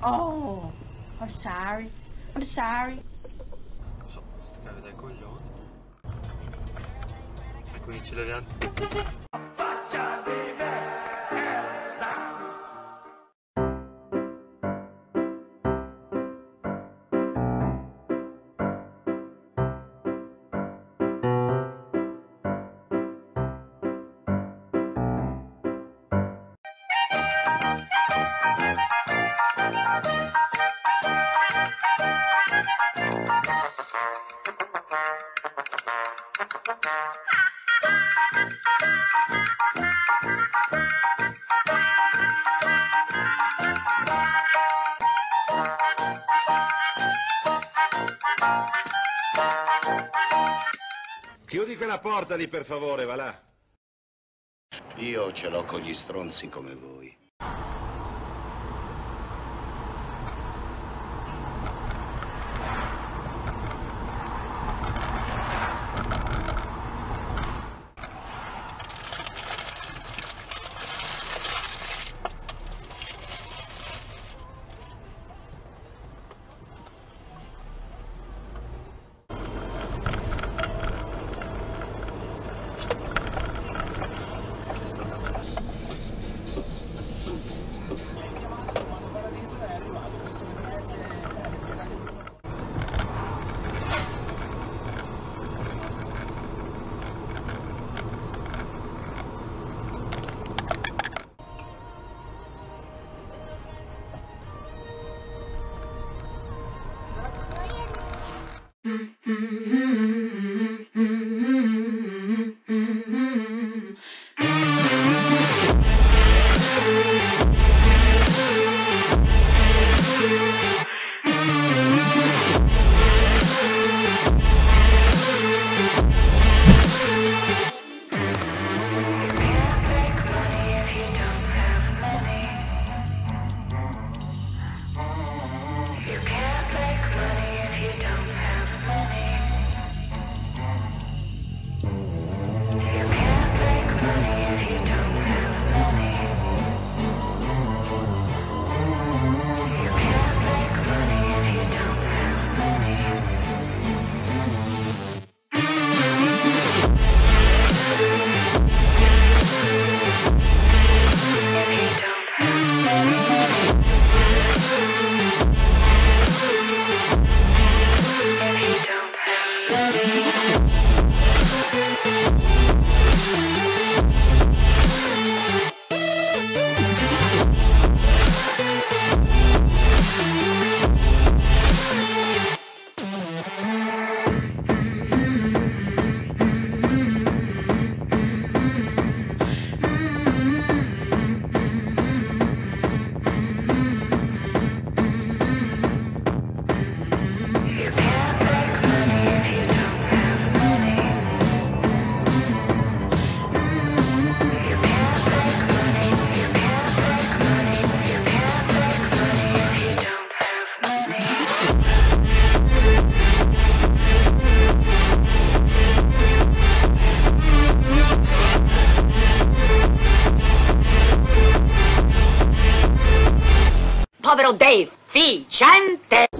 Oh, I'm sorry. I'm sorry. Non so, sti cavi dai coglioni. E quindi ci leviamo. Chiudi quella porta lì per favore, va là. Io ce l'ho con gli stronzi come voi. little Dave. Fee, chante.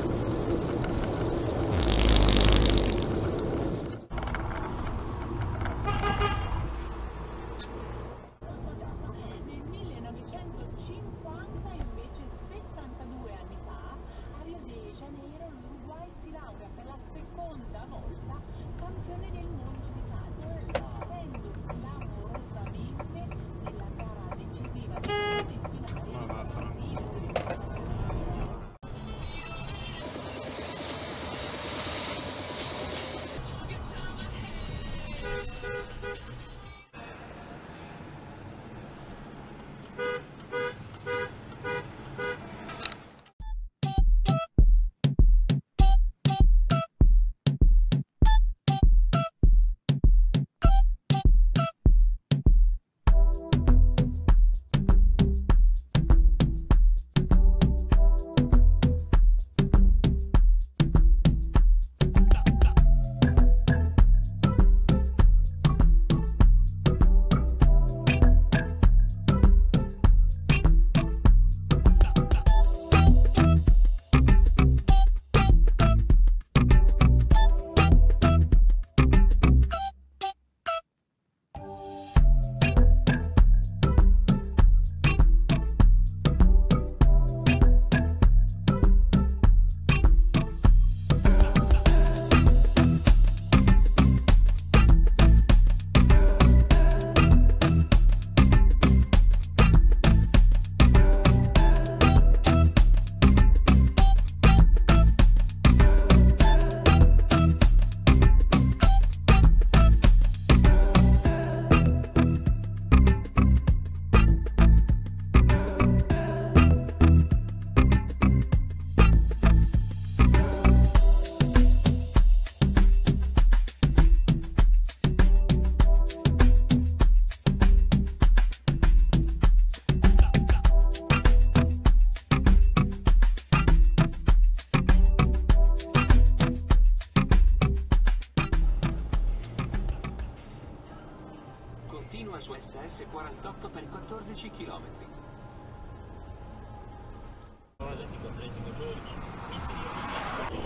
ruota S48 per 14 km. Cosa di giorni, missili russa.